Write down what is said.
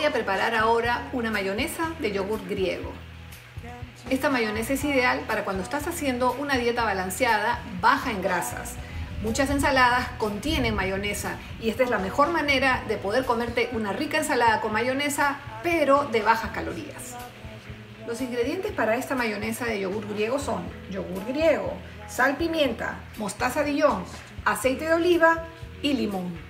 Voy a preparar ahora una mayonesa de yogur griego. Esta mayonesa es ideal para cuando estás haciendo una dieta balanceada, baja en grasas. Muchas ensaladas contienen mayonesa y esta es la mejor manera de poder comerte una rica ensalada con mayonesa, pero de bajas calorías. Los ingredientes para esta mayonesa de yogur griego son yogur griego, sal, pimienta, mostaza Dijon, aceite de oliva y limón.